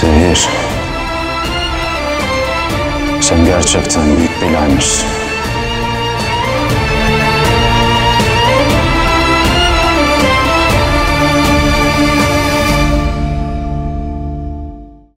Zehir. Sen gerçekten büyük belaymışsın.